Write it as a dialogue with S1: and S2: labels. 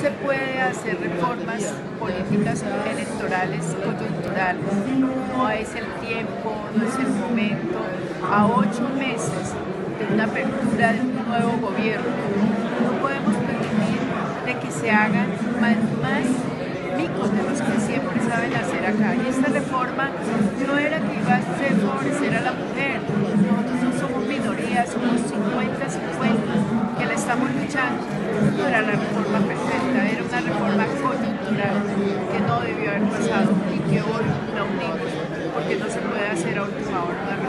S1: se puede hacer reformas políticas electorales coyunturales. No es el tiempo, no es el momento. A ocho meses de una apertura de un nuevo gobierno, no podemos permitir de que se hagan más, más de los que siempre saben hacer acá. Y esta reforma no era que iba a ser favorecer a la mujer. Nosotros no somos minorías, somos 50-50 que la estamos luchando para la ser a última hora.